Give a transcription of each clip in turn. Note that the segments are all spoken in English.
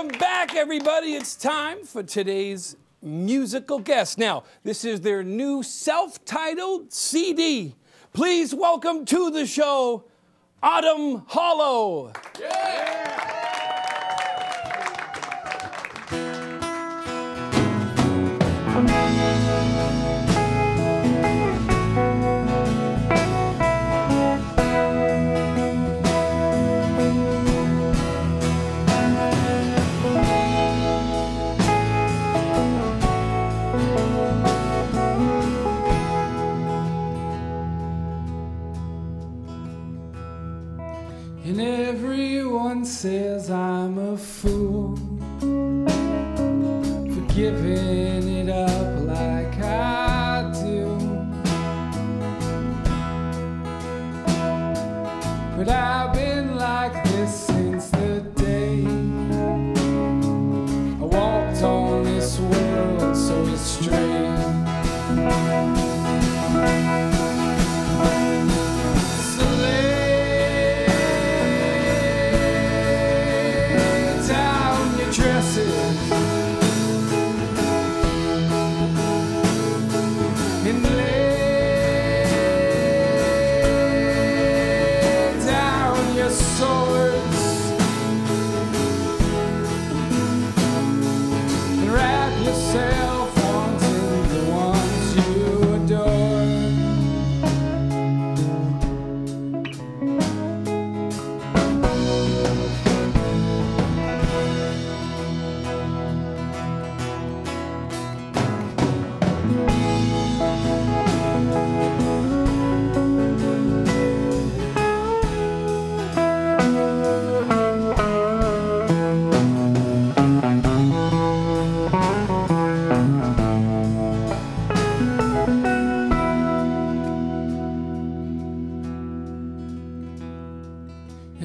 Welcome back, everybody. It's time for today's musical guest. Now, this is their new self titled CD. Please welcome to the show Autumn Hollow. And everyone says I'm a fool for giving it up like I do. But I've been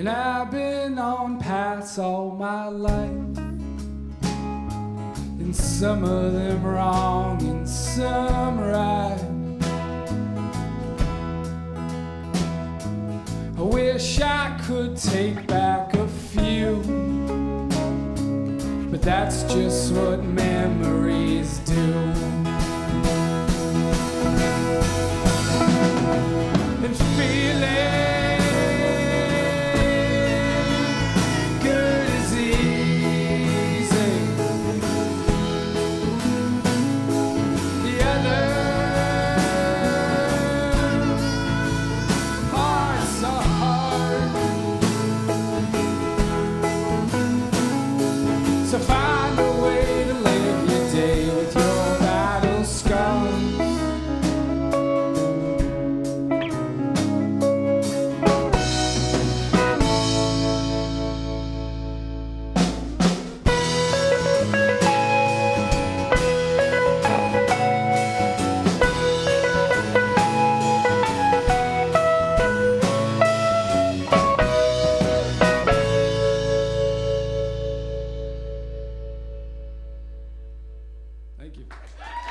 And I've been on paths all my life. And some of them wrong and some right. I wish I could take back a few. But that's just what memories you.